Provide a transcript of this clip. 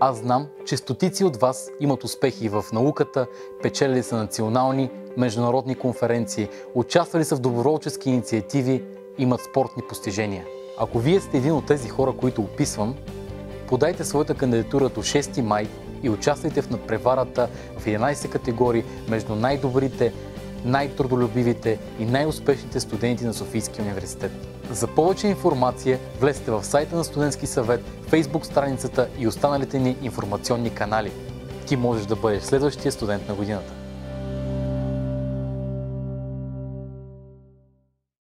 Аз знам, че стотици от вас имат успехи в науката, печелили са национални, международни конференции, участвали са в доброволчески инициативи, имат спортни постижения. Ако вие сте един от тези хора, които описвам, подайте своята кандидатура до 6 май и участвайте в надпреварата в 11 категории между най-добрите, най-трудолюбивите и най-успешните студенти на Софийския университет. За повече информация влезте в сайта на Студентски съвет, фейсбук страницата и останалите ни информационни канали. Ти можеш да бъдеш следващия студент на годината.